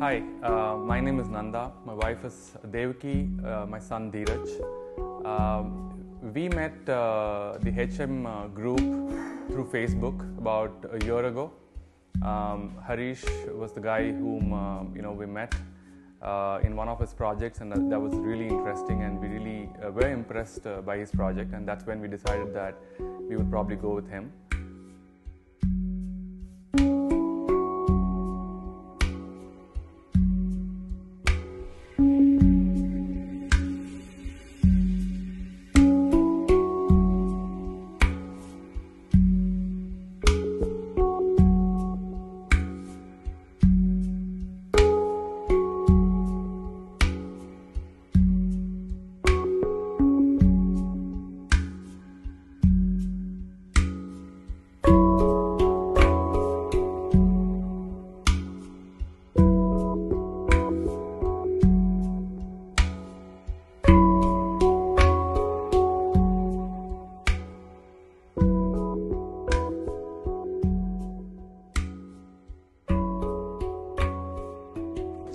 Hi, uh, my name is Nanda. My wife is Devaki, uh, my son Dheeraj. Um, we met uh, the HM group through Facebook about a year ago. Um, Harish was the guy whom uh, you know we met uh, in one of his projects, and that, that was really interesting. And we really were impressed by his project, and that's when we decided that we would probably go with him.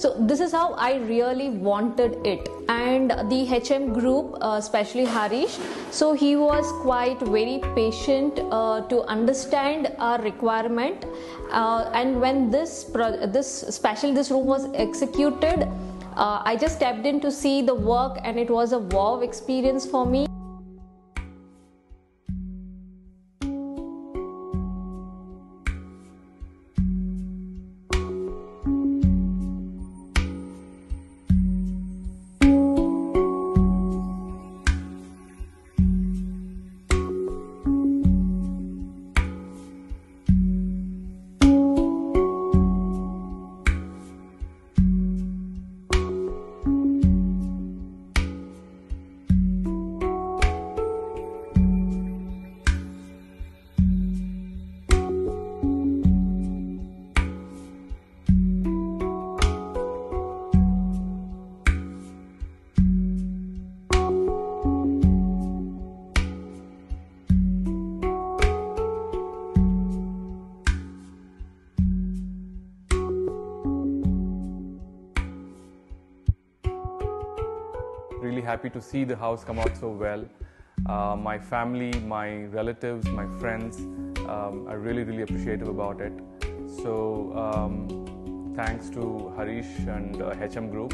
So this is how I really wanted it. And the HM group, uh, especially Harish, so he was quite very patient uh, to understand our requirement. Uh, and when this pro- this especially this room was executed, uh, I just stepped in to see the work, and it was a wow experience for me. Really happy to see the house come out so well. Uh, my family, my relatives, my friends um, are really, really appreciative about it. So, um, thanks to Harish and uh, HM Group.